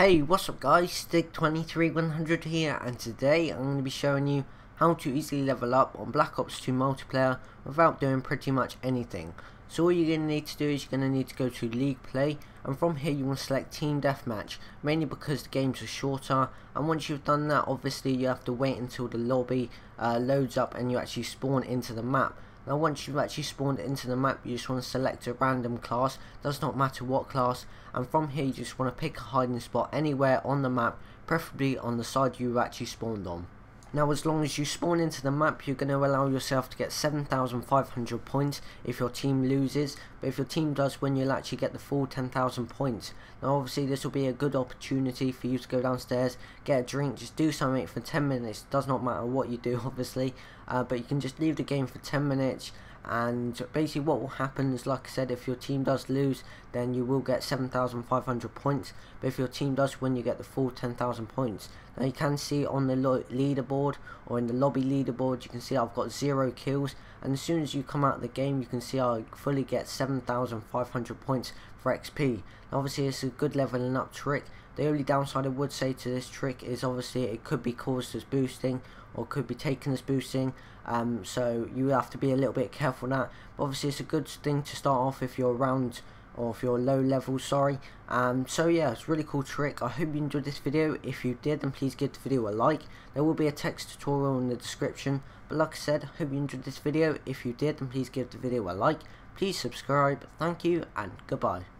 Hey, what's up guys, Stig23100 here, and today I'm going to be showing you how to easily level up on Black Ops 2 multiplayer without doing pretty much anything. So all you're going to need to do is you're going to need to go to League Play, and from here you want to select Team Deathmatch, mainly because the games are shorter, and once you've done that obviously you have to wait until the lobby uh, loads up and you actually spawn into the map. Now once you've actually spawned into the map you just want to select a random class, does not matter what class, and from here you just want to pick a hiding spot anywhere on the map, preferably on the side you actually spawned on. Now as long as you spawn into the map you're going to allow yourself to get 7,500 points if your team loses. But if your team does win you'll actually get the full 10,000 points. Now obviously this will be a good opportunity for you to go downstairs, get a drink, just do something for 10 minutes, does not matter what you do obviously. Uh, but you can just leave the game for 10 minutes and basically what will happen is like I said if your team does lose then you will get 7,500 points. But if your team does win you get the full 10,000 points. Now you can see on the leaderboard or in the lobby leaderboard you can see I've got zero kills. And as soon as you come out of the game you can see I fully get 7,500 points for XP now obviously it's a good leveling up trick the only downside I would say to this trick is obviously it could be caused as boosting or could be taken as boosting. Um, so you have to be a little bit careful on that. But obviously it's a good thing to start off if you're around or if you're low level sorry. Um, so yeah it's a really cool trick. I hope you enjoyed this video. If you did then please give the video a like. There will be a text tutorial in the description. But like I said I hope you enjoyed this video. If you did then please give the video a like. Please subscribe. Thank you and goodbye